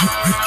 Hit, hit.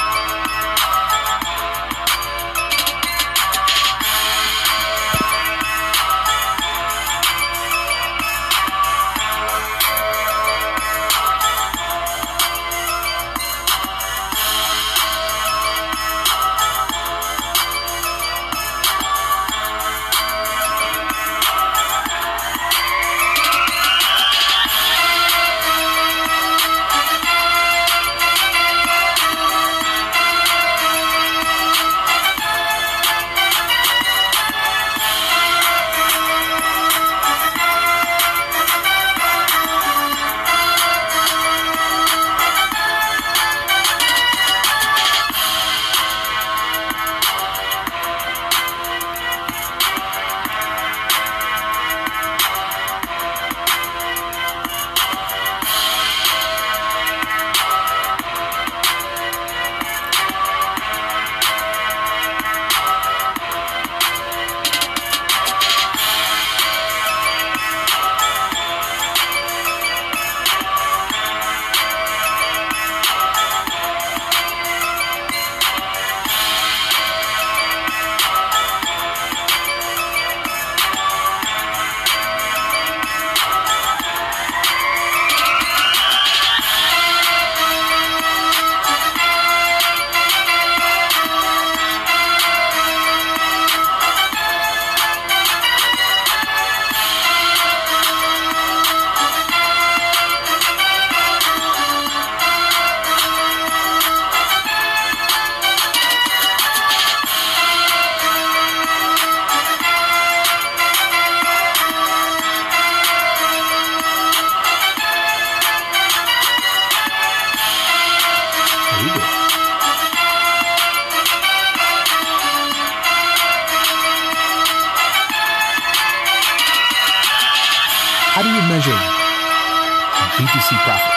BTC profit?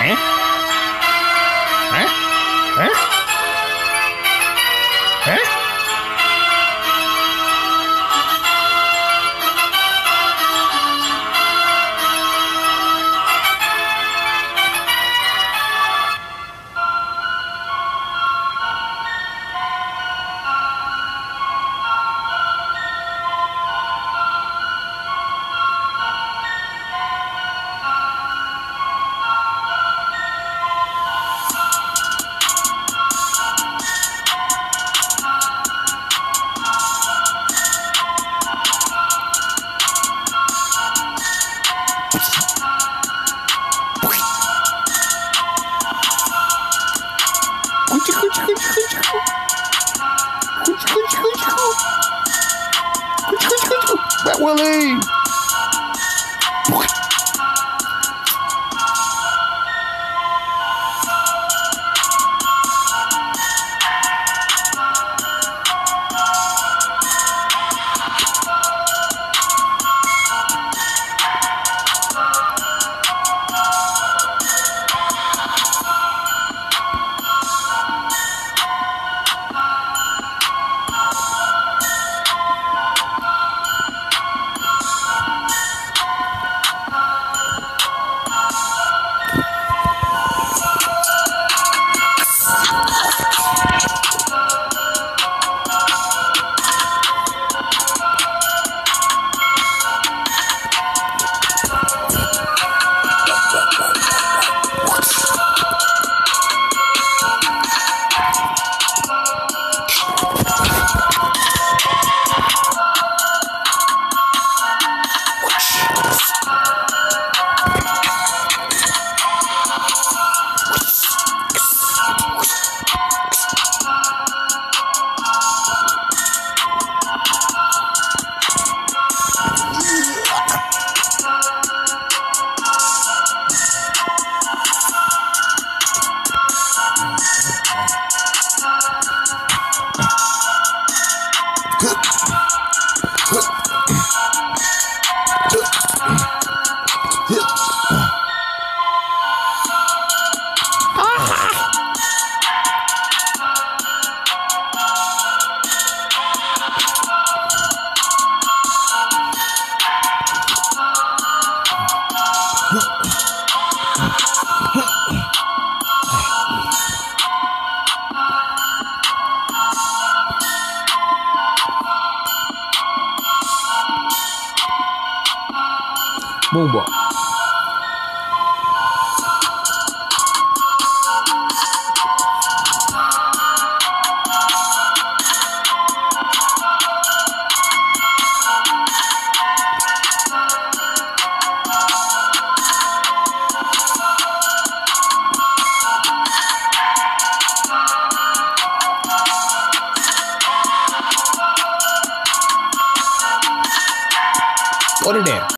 Huh? Willie.